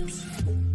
Vibes.